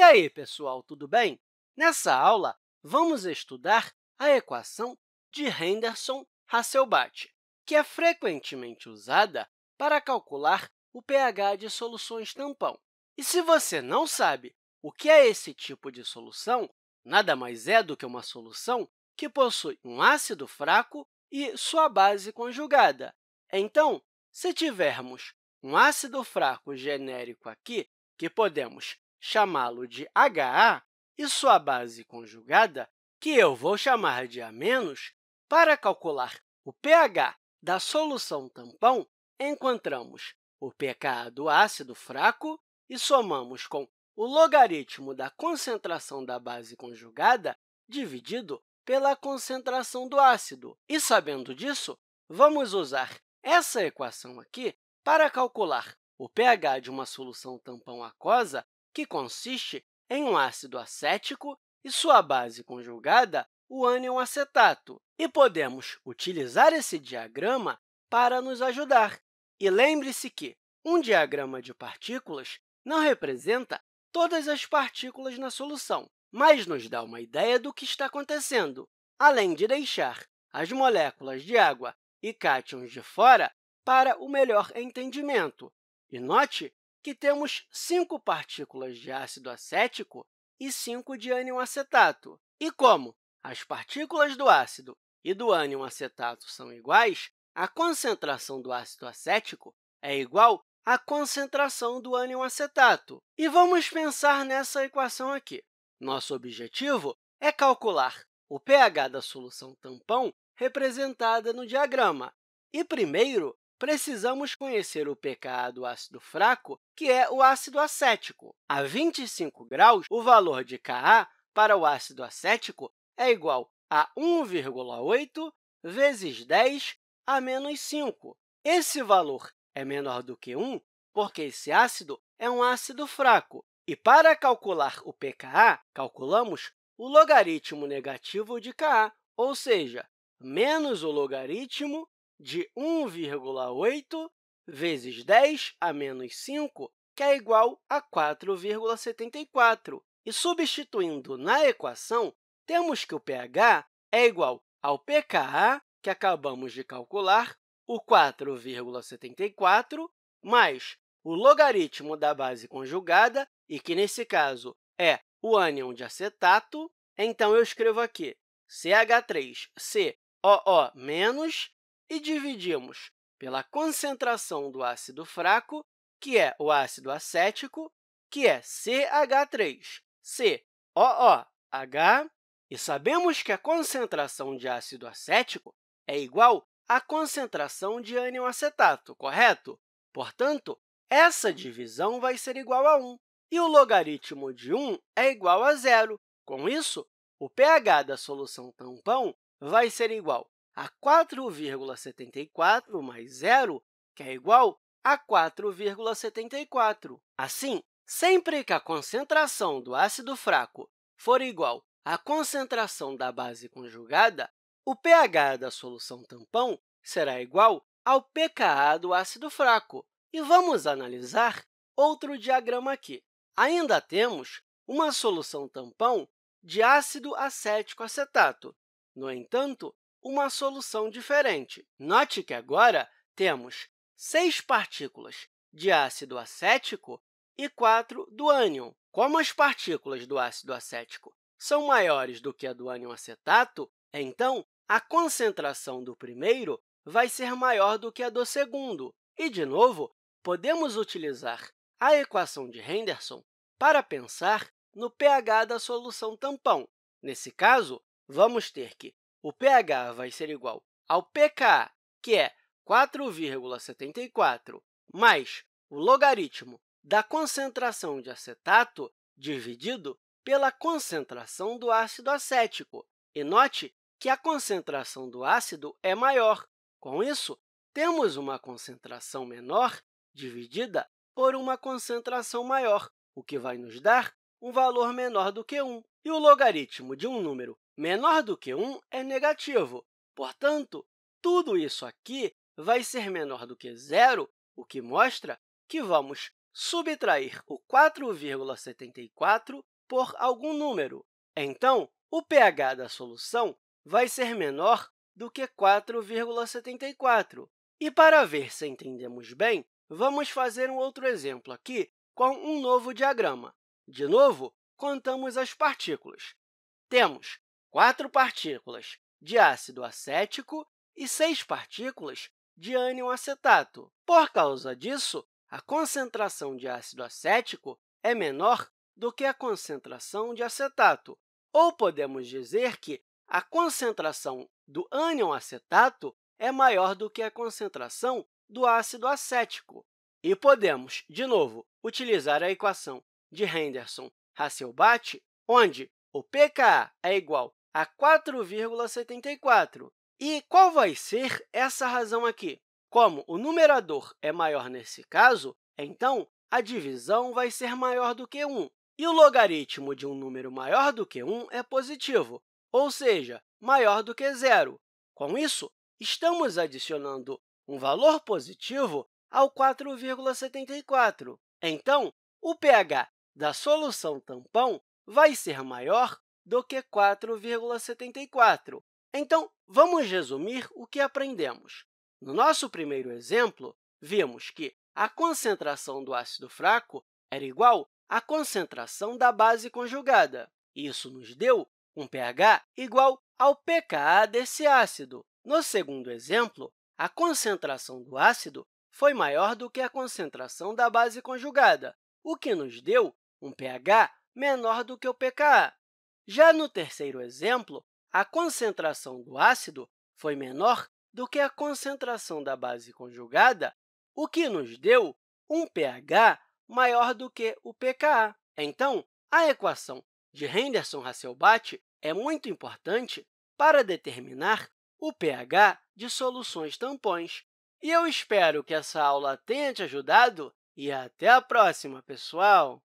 E aí, pessoal, tudo bem? Nessa aula, vamos estudar a equação de Henderson-Hasselbalch, que é frequentemente usada para calcular o pH de soluções tampão. E se você não sabe o que é esse tipo de solução, nada mais é do que uma solução que possui um ácido fraco e sua base conjugada. Então, se tivermos um ácido fraco genérico aqui, que podemos chamá-lo de HA, e sua base conjugada, que eu vou chamar de A-, para calcular o pH da solução tampão, encontramos o pKa do ácido fraco e somamos com o logaritmo da concentração da base conjugada dividido pela concentração do ácido. E, sabendo disso, vamos usar essa equação aqui para calcular o pH de uma solução tampão aquosa que consiste em um ácido acético e sua base conjugada, o ânion acetato. E podemos utilizar esse diagrama para nos ajudar. E lembre-se que um diagrama de partículas não representa todas as partículas na solução, mas nos dá uma ideia do que está acontecendo, além de deixar as moléculas de água e cátions de fora para o melhor entendimento. E note que temos cinco partículas de ácido acético e cinco de ânion acetato. E como as partículas do ácido e do ânion acetato são iguais, a concentração do ácido acético é igual à concentração do ânion acetato. E vamos pensar nessa equação aqui. Nosso objetivo é calcular o pH da solução tampão representada no diagrama. E, primeiro, precisamos conhecer o pKa do ácido fraco, que é o ácido acético. A 25 graus, o valor de Ka para o ácido acético é igual a 1,8 vezes 10 a menos 5. Esse valor é menor do que 1 porque esse ácido é um ácido fraco. E, para calcular o pKa, calculamos o logaritmo negativo de Ka, ou seja, menos o logaritmo de 1,8 vezes 10 a menos 5, que é igual a 4,74. E, substituindo na equação, temos que o pH é igual ao pKa, que acabamos de calcular, o 4,74, mais o logaritmo da base conjugada, e que, nesse caso, é o ânion de acetato. Então, eu escrevo aqui CH3COO- e dividimos pela concentração do ácido fraco, que é o ácido acético, que é CH3, COOH, e sabemos que a concentração de ácido acético é igual à concentração de ânion acetato, correto? Portanto, essa divisão vai ser igual a 1, e o logaritmo de 1 é igual a zero. Com isso, o pH da solução tampão vai ser igual a 4,74 mais zero, que é igual a 4,74. Assim, sempre que a concentração do ácido fraco for igual à concentração da base conjugada, o pH da solução tampão será igual ao pKa do ácido fraco. E vamos analisar outro diagrama aqui. Ainda temos uma solução tampão de ácido acético acetato. No entanto, uma solução diferente. Note que agora temos seis partículas de ácido acético e quatro do ânion. Como as partículas do ácido acético são maiores do que a do ânion acetato, então a concentração do primeiro vai ser maior do que a do segundo. E, de novo, podemos utilizar a equação de Henderson para pensar no pH da solução tampão. Nesse caso, vamos ter que o pH vai ser igual ao pK, que é 4,74, mais o logaritmo da concentração de acetato dividido pela concentração do ácido acético. E note que a concentração do ácido é maior. Com isso, temos uma concentração menor dividida por uma concentração maior, o que vai nos dar um valor menor do que 1. E o logaritmo de um número menor do que 1 é negativo. Portanto, tudo isso aqui vai ser menor do que zero, o que mostra que vamos subtrair o 4,74 por algum número. Então, o pH da solução vai ser menor do que 4,74. E para ver se entendemos bem, vamos fazer um outro exemplo aqui com um novo diagrama. De novo, contamos as partículas. Temos quatro partículas de ácido acético e seis partículas de ânion acetato. Por causa disso, a concentração de ácido acético é menor do que a concentração de acetato, ou podemos dizer que a concentração do ânion acetato é maior do que a concentração do ácido acético. E podemos, de novo, utilizar a equação de Henderson-Hasselbalch, onde o pKa é igual a 4,74. E qual vai ser essa razão aqui? Como o numerador é maior nesse caso, então a divisão vai ser maior do que 1. E o logaritmo de um número maior do que 1 é positivo, ou seja, maior do que zero. Com isso, estamos adicionando um valor positivo ao 4,74. Então, o pH da solução tampão vai ser maior do que 4,74. Então, vamos resumir o que aprendemos. No nosso primeiro exemplo, vimos que a concentração do ácido fraco era igual à concentração da base conjugada. Isso nos deu um pH igual ao pKa desse ácido. No segundo exemplo, a concentração do ácido foi maior do que a concentração da base conjugada, o que nos deu um pH menor do que o pKa. Já no terceiro exemplo, a concentração do ácido foi menor do que a concentração da base conjugada, o que nos deu um pH maior do que o pKa. Então, a equação de Henderson-Hasselbalch é muito importante para determinar o pH de soluções tampões. E eu espero que essa aula tenha te ajudado e até a próxima, pessoal!